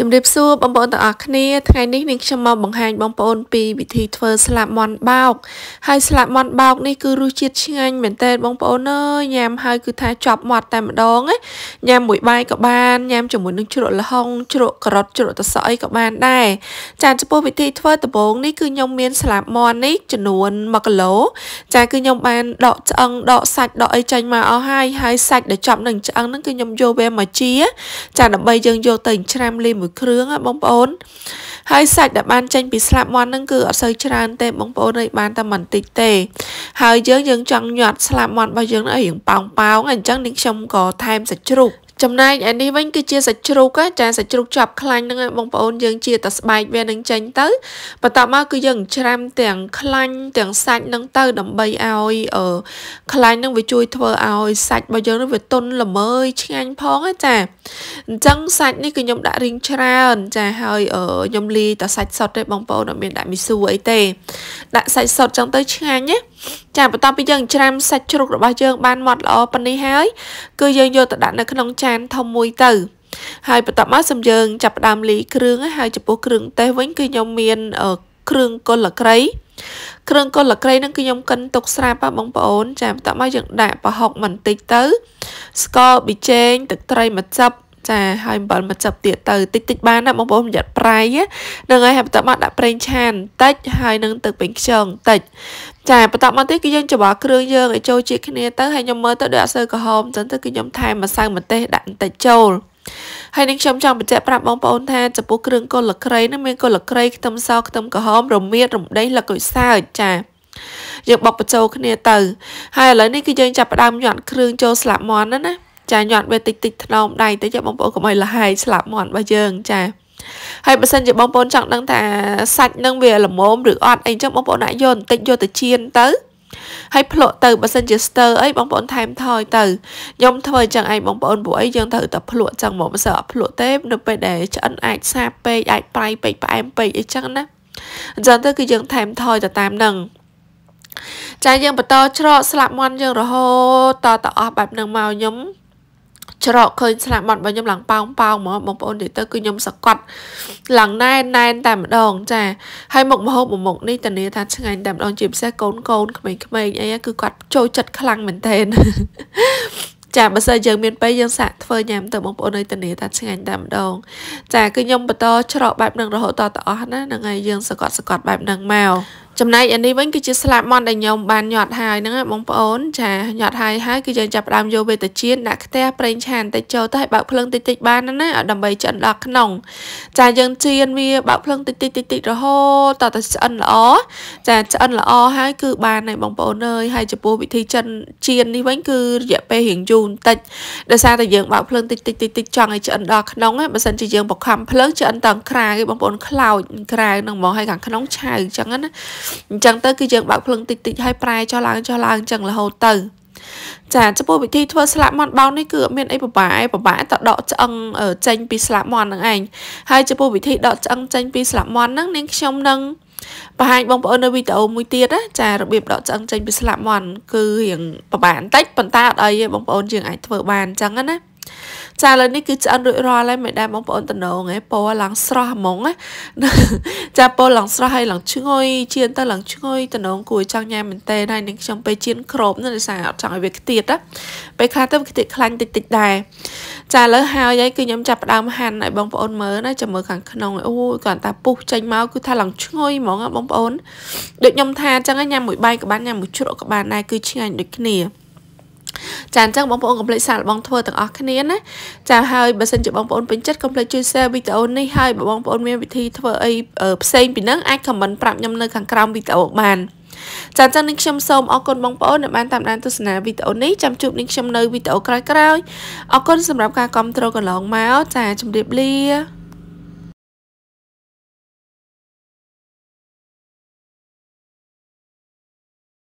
ជំរាបសួរបងប្អូនទាំងអស់គ្នាថ្ងៃនេះនាងខ្ញុំមកបង្ហាញបងប្អូនពីវិធីធ្វើស្លាបមន់បោកហើយស្លាបមន់បោកនេះគឺរសជាតិឆ្ងាញ់មែនតើបងប្អូនអើយញ៉ាំហើយគឺថាជាប់មាត់តែម្ដងណាញ៉ាំមួយបាយក៏បានញ៉ាំជាមួយនឹងជ្រក់ល្ហុងជ្រក់ការ៉ុតជ្រក់ទឹកសក់អីក៏បានដែរចាចំពោះវិធីធ្វើដំបូងនេះគឺខ្ញុំមានស្លាបមន់នេះចំនួន1គីឡូចាគឺខ្ញុំបានដកឆ្អឹងដកសាច់ដកអីចេញមកអស់ហើយហើយសាច់ដែលចាប់នឹងឆ្អឹងហ្នឹងគឺខ្ញុំយកវាមកជាចាដើម្បីយើងយកទៅច្រាំលាយមួយគ្រឿងបងប្អូនហើយសាច់ដែលបានចេញពីស្លាបមាន់ហ្នឹងគឺអត់សូវច្រើនទេបងប្អូនអើយបានតែបន្តិចទេ ហើយយើងយើងចង់ញាត់ស្លាបមាន់របស់យើងឲ្យរៀងប៉ោងប៉ោងអញ្ចឹងនេះខ្ញុំក៏ថែមសាច់ជ្រូក ចំណែកឯនេះវិញគឺជាសាច់ជ្រូកចាសាច់ជ្រូកជាប់ខ្លាញ់ហ្នឹងបងប្អូនយើងជាតែស្បែកវានឹងចេញទៅបន្ទាប់មកគឺយើងច្រាំទាំងខ្លាញ់ទាំងសាច់ហ្នឹងទៅដើម្បីឲ្យអឺខ្លាញ់ហ្នឹងវាជួយធ្វើឲ្យសាច់របស់យើងហ្នឹងវាទន់ល្មើយឆ្ងាញ់ផងចាអញ្ចឹងសាច់នេះគឺខ្ញុំដាក់រីងច្រើនចាហើយខ្ញុំលាយតែសាច់សុទ្ធទេបងប្អូនអត់មានដាក់មីស៊ូអីទេដាក់សាច់សុទ្ធចឹងទៅឆ្ងាញ់ណាចាបន្ទាប់ពីយើងច្រាំសាច់ជ្រូករបស់យើងបានម៉ត់ល្អប៉ុណ្នេះហើយគឺយើងយកទៅដាក់នៅក្នុងចានធំមួយទៅហើយបន្ទាប់មកសំយើងចាប់ផ្ដើមលីគ្រឿងហើយចំពោះគ្រឿងទេសវិញគឺខ្ញុំមានគ្រឿងកុលក្រៃគ្រឿងកុលក្រៃហ្នឹងគឺខ្ញុំកិនទុកស្រាប់បងប្អូន ចាបន្ទាប់មកយើងដាក់ប្រហុកបន្តិចទៅស្ករប៊ីចេងទឹកត្រីម្សៅ ចាហើយអំបិលមកចាប់ទៀតទៅតិចតិចបានណាបងប្អូនប្រយ័ត្នប្រៃហ្នឹងហើយហើយបន្ទាប់មកដាក់ប្រេងឆាបន្តិចហើយនឹងទឹកពេញខ្យងបន្តិចចាបន្ទាប់មកទៀតគឺយើងច្របល់គ្រឿងយើងឲ្យចូលជាតិគ្នាទៅហើយខ្ញុំមើលទៅដូចអត់សូវក្រហមចឹងទៅគឺខ្ញុំថែមម្សៅម្ទេសដាក់បន្តិចចូលហើយនឹងខ្ញុំចង់បញ្ជាក់ប្រាប់បងប្អូនថាចំពោះគ្រឿងកុលក្រៃហ្នឹងមានកុលក្រៃខ្ទឹមសខ្ទឹមក្រហមរមៀតរំដេងលក្ខុយសើចចាយើងបុកបញ្ចូលគ្នាទៅហើយឥឡូវនេះគឺយើងចាប់ផ្ដើមញាត់គ្រឿងចូលស្លាប់មន់ណាណា ចាញាត់វាតិចតិចថ្នមដៃតិចបងប្អូនកុំឲ្យលហើយស្លាប់មន់របស់យើងចាហើយបើសិនជាបងប្អូនចង់ដឹងថាសាច់នឹងវាល្មមឬអត់អីចឹងបងប្អូនដាក់យកបន្តិចយកទៅចៀនទៅហើយភ្លក់ទៅបើសិនជាស្ទើអីបងប្អូនថែមថយទៅខ្ញុំធ្វើអញ្ចឹងឯងបងប្អូនព្រោះអីយើងត្រូវតែភ្លក់អញ្ចឹងមកមិនសើអត់ភ្លក់ទេនៅពេលដែលឆ្អិនអាចសាបពេកអាចប្រៃពេកផ្អែមពេកអីចឹងណាអញ្ចឹងទៅគឺយើងថែមថយទៅតាមនឹងចាយើងបន្តច្រកស្លាប់មន់យើងរហូតតតអស់បែបនឹងមកខ្ញុំ ច្រកឃើញស្លាប់បាត់របស់ខ្ញុំឡើងប៉ោងប៉ោងហ្មងបងប្អូននិយាយទៅគឺខ្ញុំសកត់ឡើងណែនណែនតែម្ដងចាហើយមុខមហូបមួយមុខនេះតានីថាឆ្ងាញ់តែម្ដងជាពិសេសកូនកូនក្មេងៗអីគឺគាត់ចូលចិត្តខ្លាំងមែនទែនចាបើសិនយើងមានពេលយើងសាកធ្វើញ៉ាំទៅបងប្អូននៅតានីថាឆ្ងាញ់តែម្ដងចាគឺខ្ញុំបន្តច្រកបែបនឹងរហូតតទៅអស់ណាហ្នឹងហើយយើងសកត់សកត់បែបហ្នឹងមក ចំណែកអានេះវិញគឺជាស្លាបមន់ដែលខ្ញុំបានញាត់ហើយហ្នឹងបងប្អូនចាញាត់ហើយហើយគឺយើងចាប់ផ្ដើមយកវាទៅចៀនដាក់ខ្ទះប្រេងឆាបន្តិចចូលទៅឲ្យបើកភ្លើងតិចតិចបានណាដើម្បីឆ្អិនដល់ក្នុង ចាយើងចៀនវាបើកភ្លើងតិចតិចតិចតិចរហូតតទៅឆ្អិនល្អចាឆ្អិនល្អហើយគឺបានហើយបងប្អូនអើយហើយចំពោះវិធីចិនចៀននេះវិញគឺរយៈពេលរៀងយូរបន្តិចដោយសារតែយើងបើកភ្លើងតិចតិចតិចតិចចង់ឲ្យឆ្អិនដល់ក្នុងបើសិនជាយើងបង្ខំភ្លើងឆ្អិនតក្រៅបងប្អូនខ្លោចក្រៅនឹងហ្មងហើយខាងក្នុងឆៅអញ្ចឹងណាអញ្ចឹងទៅគឺយើងបើកភ្លើងតិចតិចហើយប្រែចុះឡើងចុះឡើងអញ្ចឹងរហូតទៅចាចំពោះវិធីធ្វើស្លាកមាន់បោននេះគឺអត់មានអីពិបាកពិបាកតដកឆ្អឹងចេញពីស្លាកមាន់ហ្នឹងឯងហើយចំពោះវិធីដកឆ្អឹងចេញពីស្លាកមាន់ហ្នឹងនាងខ្ញុំនឹងបង្ហាញបងប្អូននៅវីដេអូមួយទៀតណាចារបៀបដកឆ្អឹងចេញពីស្លាកមាន់គឺរៀងពិបាកបន្តិចប៉ុន្តែអត់អីទេបងប្អូនយើងអាចធ្វើបានអញ្ចឹងណា ចាឥឡូវនេះគឺឆ្អិនរួចរាល់ហើយមិនដែរបងប្អូនតំណងឯងពណ៌ឡើងស្រស់ហ្មងណាចាពណ៌ឡើងស្រស់ហើយឡើងឈ្ងុយជៀនទៅឡើងឈ្ងុយតំណងគួរចង់ញ៉ាំមែនតើហើយនឹងខ្ញុំពេលជៀនក្របណាដោយសារអត់ចង់ឲ្យវាខ្ទៀតណាពេលខ្លះទៅវាខ្ទៀតខ្លាញ់តិចតិចដែរចាឥឡូវហើយហើយគឺខ្ញុំចាប់ផ្ដើមហាន់ឲ្យបងប្អូនមើលណាចាំមើលខាងក្នុងអូយគាត់តែពុះចេញមកគឺថាឡើងឈ្ងុយហ្មងបងប្អូនដូចខ្ញុំថាអញ្ចឹងញ៉ាំមួយបាយក៏បានញ៉ាំមួយជ្រក់ក៏បានដែរគឺឆ្ងាញ់ដូចគ្នា ចាអញ្ចឹងបងប្អូនកុំភ្លេចសាកល្បងធ្វើទាំងអស់គ្នាណាចាហើយបើសិនជាបងប្អូនពេញចិត្តកុំភ្លេចជួយ share វីដេអូនេះហើយបើបងប្អូនមានវិធីធ្វើអីផ្សេងពីនឹងអាច comment ប្រាប់ខ្ញុំនៅខាងក្រោមវីដេអូបានចាអញ្ចឹងនេះខ្ញុំសូមអរគុណបងប្អូនដែលបានតាមដានទស្សនាវីដេអូនេះចាំជួបនឹងខ្ញុំនៅវីដេអូក្រោយៗអរគុណសម្រាប់ការគ្រប់គ្រងកន្លងមកចាជម្រាបលា